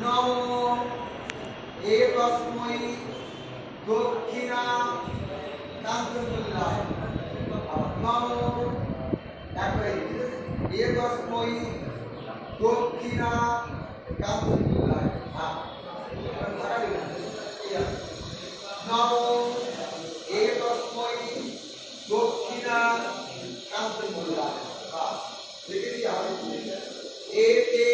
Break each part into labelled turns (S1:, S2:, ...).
S1: নমো একস্মৈ দক্ষিণা কান্তমূল্যায় নমো একবারে একস্মৈ দক্ষিণা কান্তমূল্যায় নমো একস্মৈ দক্ষিণা কান্তমূল্যায় লিখে দিই এতে ব্রহ্মপুষ্পে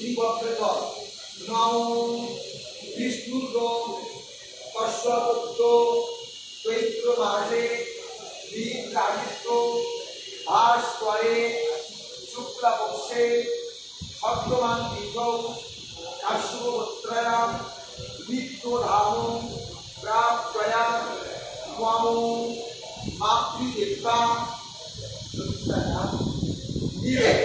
S1: श्रीवक्त्रकर नमो विष्णुर्गो पश्वपुत्रो চৈত্রমাসে বীরাদিত্য ভাস্করে শুক্লপক্ষে সপ্তমান দীর্ঘ কাশ্যপত্রয়াম নিত্যধাম প্রাপ্তয়া মাম মাতৃদেবতা। নিহত